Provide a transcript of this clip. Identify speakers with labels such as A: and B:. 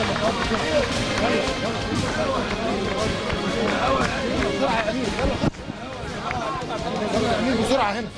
A: يلا يلا يلا بسرعة يلا بسرعة هنا.